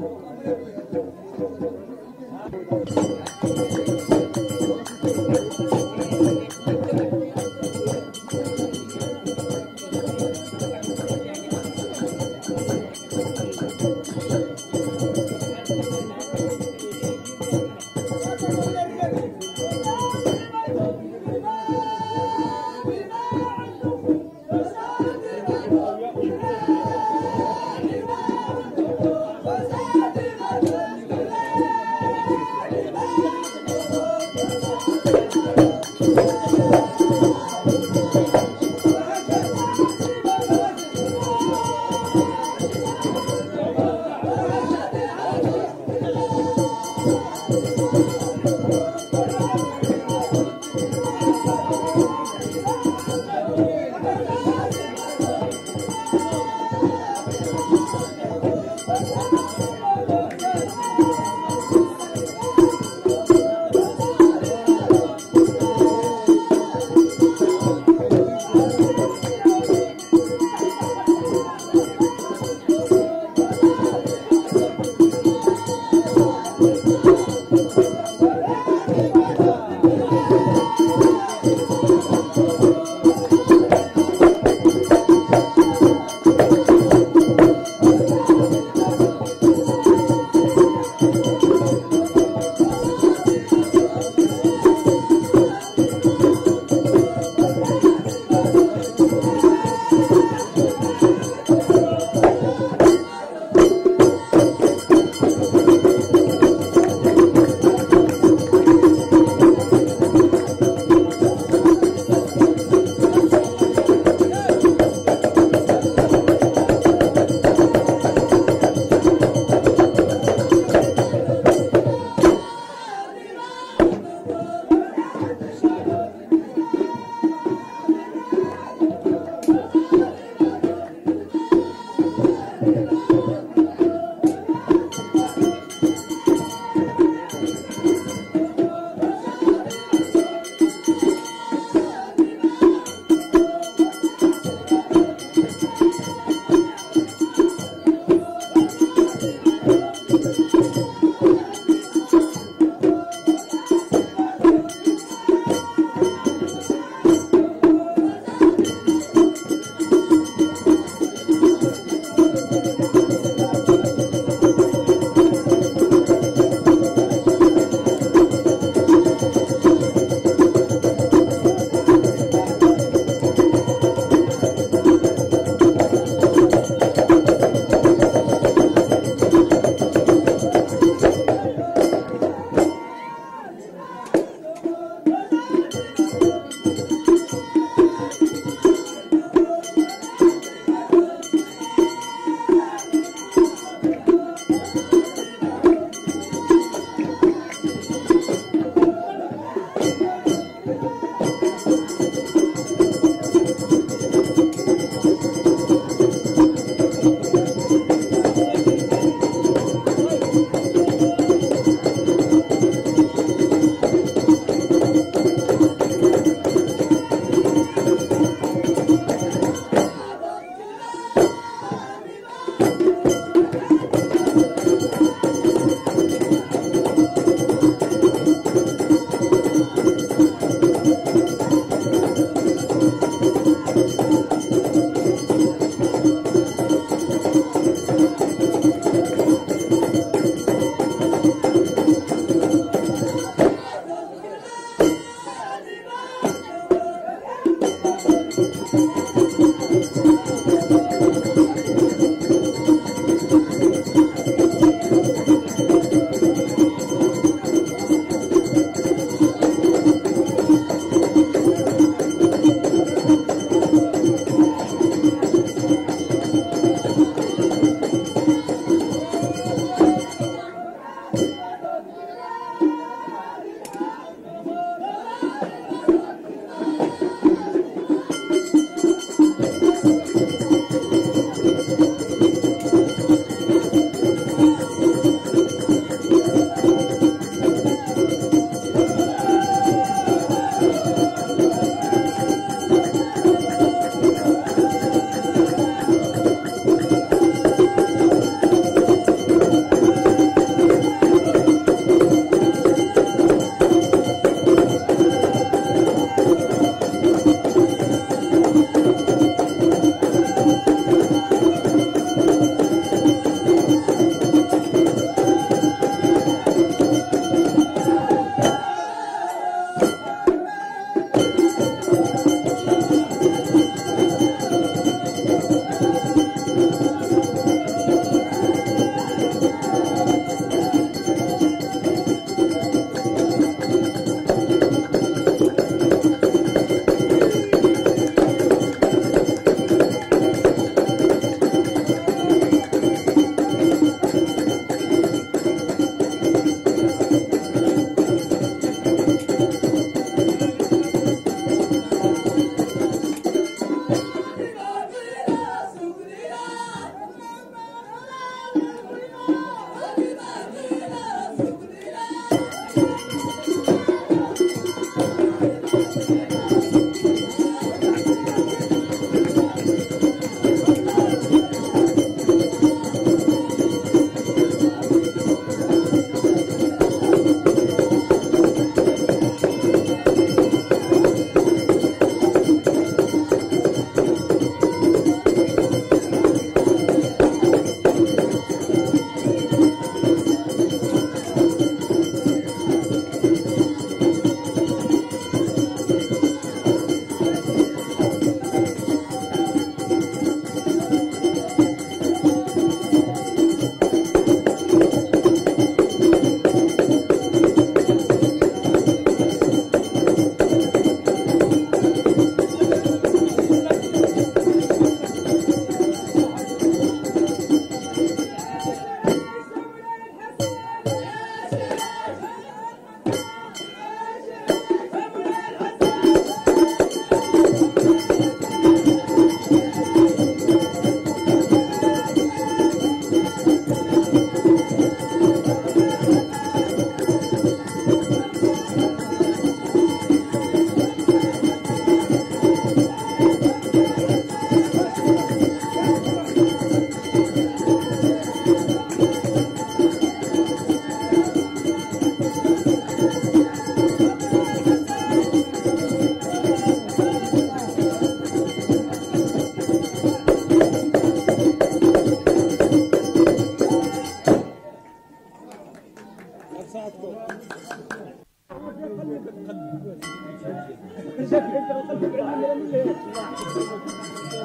Thank you. 현재에 서,